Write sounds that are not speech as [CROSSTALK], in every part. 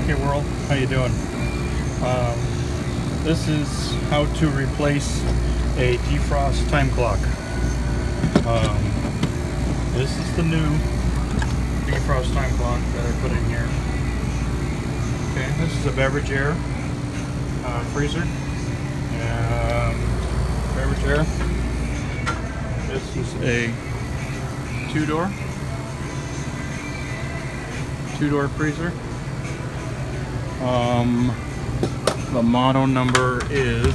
Okay world, how you doing? Um, this is how to replace a defrost time clock. Um, this is the new defrost time clock that I put in here. Okay, this is a beverage air uh, freezer. And beverage air. This is a two-door two-door freezer. Um, the model number is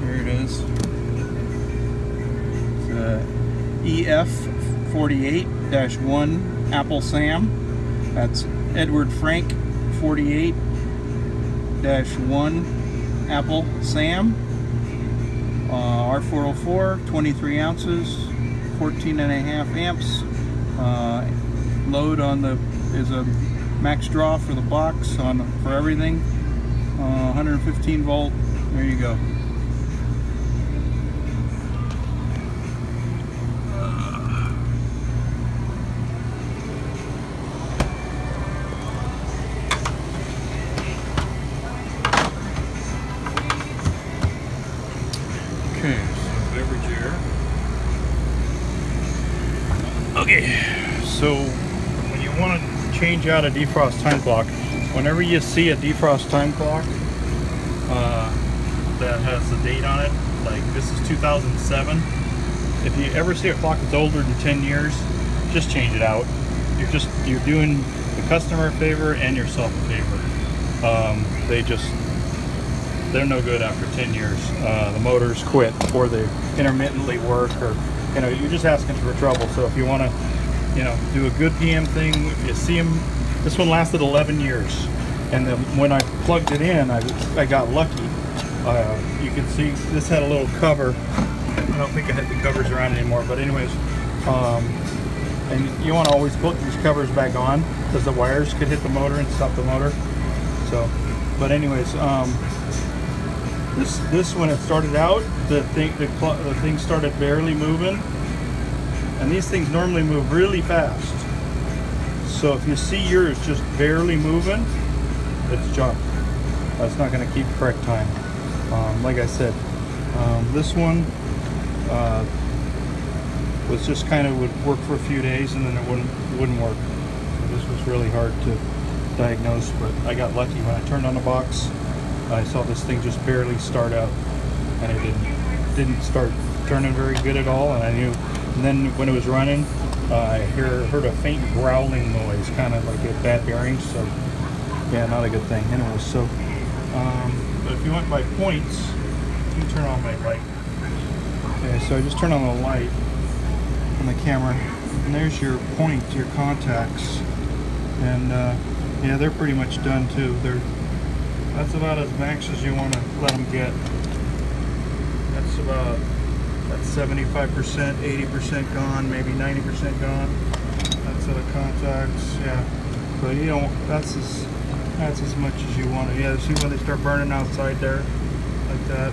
there it is. EF 48-1 Apple Sam. That's Edward Frank 48-1 Apple Sam. Uh, R404, 23 ounces, 14 and a half amps. Uh, load on the is a max draw for the box on for everything. Uh, 115 volt. There you go. Okay, so beverage air. Okay, so when you want to change out a defrost time clock, whenever you see a defrost time clock uh, that has the date on it, like this is 2007, if you ever see a clock that's older than 10 years, just change it out. You're just you're doing the customer a favor and yourself a favor. Um, they just they're no good after 10 years. Uh, the motors quit or they intermittently work or, you know, you're just asking for trouble. So if you want to, you know, do a good PM thing, you see them, this one lasted 11 years. And then when I plugged it in, I, I got lucky. Uh, you can see this had a little cover. I don't think I had the covers around anymore, but anyways, um, and you want to always put these covers back on because the wires could hit the motor and stop the motor. So, but anyways, um, this this when it started out, the thing the, the thing started barely moving, and these things normally move really fast. So if you see yours just barely moving, it's junk. That's not going to keep correct time. Um, like I said, um, this one uh, was just kind of would work for a few days and then it wouldn't wouldn't work. So this was really hard to diagnose, but I got lucky when I turned on the box. I saw this thing just barely start up, and it didn't didn't start turning very good at all. And I knew. And then when it was running, uh, I hear, heard a faint growling noise, kind of like a bad bearing. So yeah, not a good thing. Anyway, so um, but if you went by points, you turn on my light. Okay, so I just turn on the light on the camera, and there's your point, your contacts, and uh, yeah, they're pretty much done too. They're that's about as max as you want to let them get. That's about that's 75%, 80% gone, maybe 90% gone. That's the contacts, yeah. But you know, that's as that's as much as you want to. Yeah, see when they start burning outside there, like that.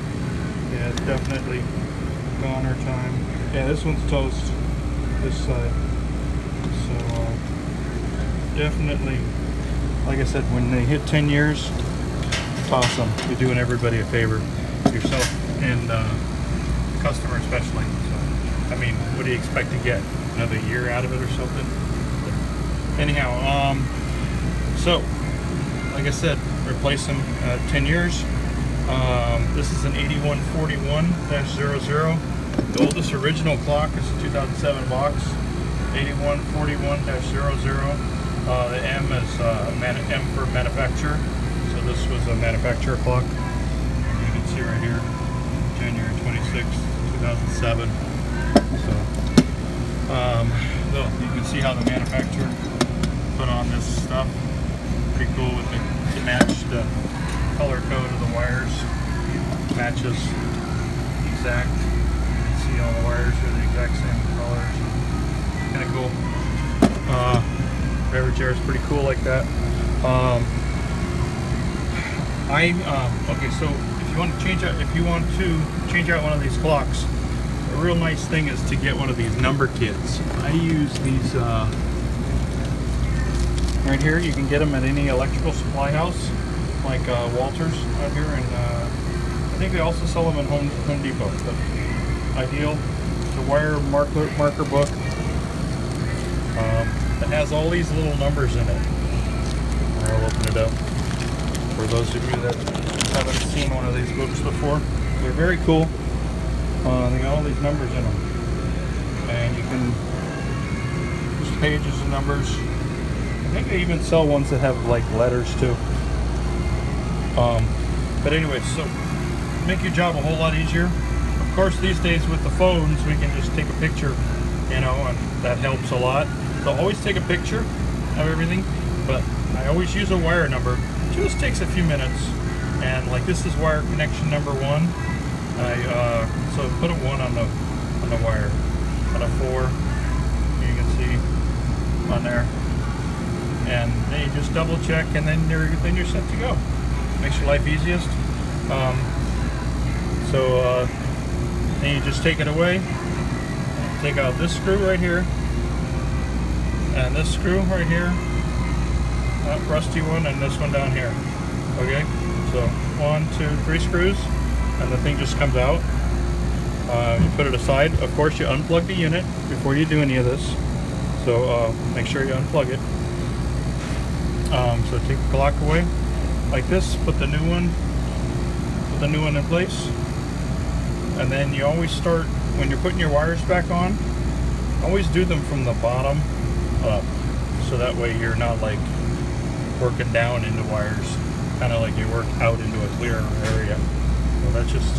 Yeah, it's definitely goner time. Yeah, this one's toast. This side. So uh, definitely, like I said, when they hit 10 years, awesome. You're doing everybody a favor, yourself and uh, customer especially. So, I mean, what do you expect to get? Another year out of it or something? Anyhow, um, so, like I said, replace them uh, 10 years. Um, this is an 8141-00. The oldest original clock is a 2007 box, 8141-00. Uh, the M is uh, M for manufacturer So this was a manufacturer clock. You can see right here, January 26, 2007. So, um, you can see how the manufacturer put on this stuff. Pretty cool with the, to match the color code of the wires. Matches exact. You can see all the wires are the exact same colors. Kind of cool. Uh, beverage air is pretty cool like that. Um, I um, okay. So you want to change out, if you want to change out one of these clocks, a real nice thing is to get one of these number kits. I use these uh, right here. You can get them at any electrical supply house, like uh, Walters out here, and uh, I think they also sell them at Home, Home Depot. But ideal, the wire marker marker book. Um, it has all these little numbers in it. I'll open it up for those of you that haven't seen one of these books before. They're very cool. Uh, they got all these numbers in them, and you can just pages and numbers. I think they even sell ones that have like letters too. Um, but anyway, so make your job a whole lot easier. Of course, these days with the phones, we can just take a picture, you know, and that helps a lot. So always take a picture of everything, but I always use a wire number. Just takes a few minutes. And like this is wire connection number one. I uh, so put a one on the on the wire, and a four. You can see on there and then you just double check and then you're then you're set to go makes your life easiest um, so uh, then you just take it away take out this screw right here and this screw right here that rusty one and this one down here. Okay? So one two three screws and the thing just comes out. Uh, you put it aside. Of course you unplug the unit before you do any of this. So uh, make sure you unplug it. Um, so take the clock away like this, put the new one, put the new one in place. And then you always start, when you're putting your wires back on, always do them from the bottom up. So that way you're not like working down into wires, kind of like you work out into a clearer area. So that's just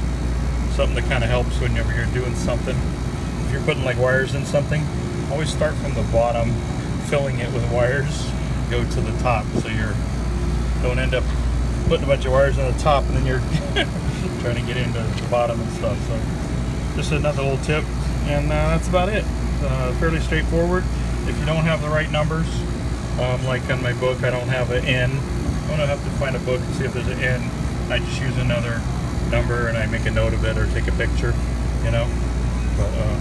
something that kind of helps whenever you're doing something. If you're putting like wires in something, always start from the bottom, filling it with wires go to the top so you're don't end up putting a bunch of wires on the top and then you're [LAUGHS] trying to get into the bottom and stuff so just another little tip and uh, that's about it uh, fairly straightforward if you don't have the right numbers um, like on my book I don't have an N. I'm gonna have to find a book and see if there's an N. I just use another number and I make a note of it or take a picture you know? But um,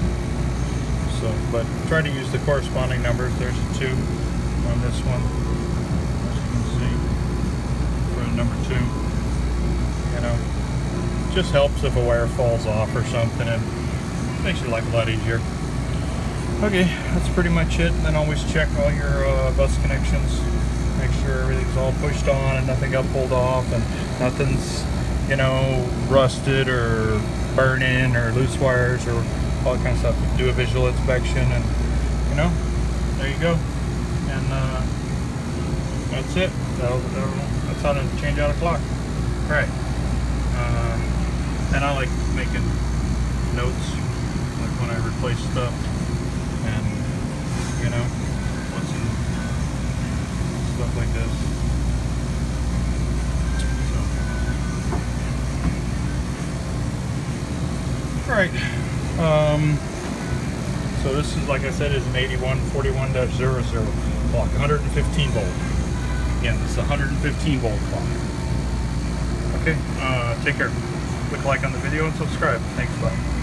so but try to use the corresponding numbers. There's a two on this one, as you can see, for number two. You know, just helps if a wire falls off or something and makes your life a lot easier. Okay, that's pretty much it. And then always check all your uh, bus connections. Make sure everything's all pushed on and nothing got pulled off and nothing's, you know, rusted or burning or loose wires or all that kind of stuff. Do a visual inspection and, you know, there you go and uh, that's it. That'll, that'll, that's how to change out a clock. Right. Uh, and I like making notes, like when I replace stuff, and you know, what's in stuff like this. So. All right. Um, so this is, like I said, is an 8141-00 clock, 115 volt. Again, this is 115 volt clock. Okay, uh, take care. Click like on the video and subscribe. Thanks, bye.